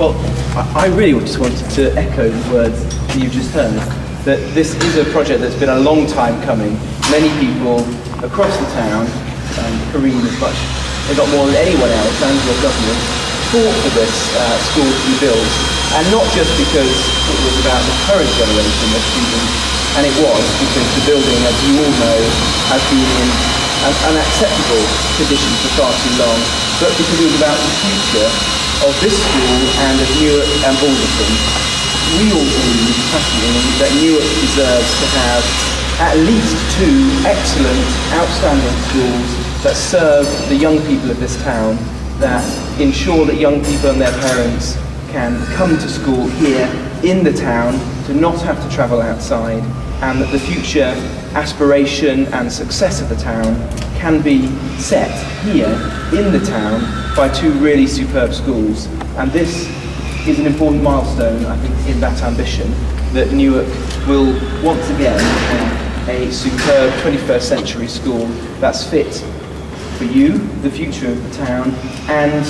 Well, I really just wanted to echo the words that you've just heard, that this is a project that's been a long time coming. Many people across the town, um, Kareem as much, if not more than anyone else, and your government, fought for this uh, school to be built. And not just because it was about the current generation of students, and it was, because the building, as you all know, has been in an unacceptable condition for far too long, but because it was about the future of this school and of Newark and um, Balderton. We all believe passionately that Newark deserves to have at least two excellent, outstanding schools that serve the young people of this town, that ensure that young people and their parents can come to school here in the town, to not have to travel outside, and that the future aspiration and success of the town can be set here in the town by two really superb schools. And this is an important milestone, I think, in that ambition, that Newark will once again be a superb 21st century school that's fit for you, the future of the town, and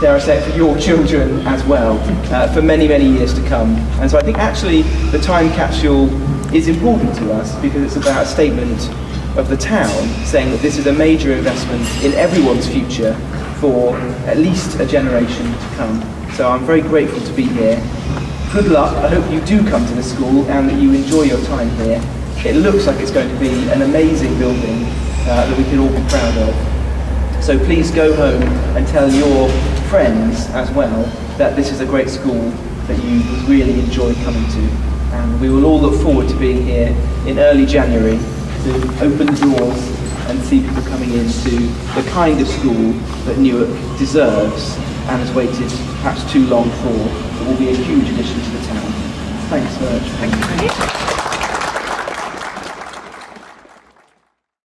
dare I say for your children as well, uh, for many, many years to come. And so I think actually the time capsule is important to us because it's about a statement of the town saying that this is a major investment in everyone's future for at least a generation to come. So I'm very grateful to be here. Good luck. I hope you do come to the school and that you enjoy your time here. It looks like it's going to be an amazing building uh, that we can all be proud of. So please go home and tell your friends as well that this is a great school that you really enjoy coming to. We will all look forward to being here in early January to open the doors and see people coming into the kind of school that Newark deserves and has waited perhaps too long for. It will be a huge addition to the town. Thanks very much. Thank you.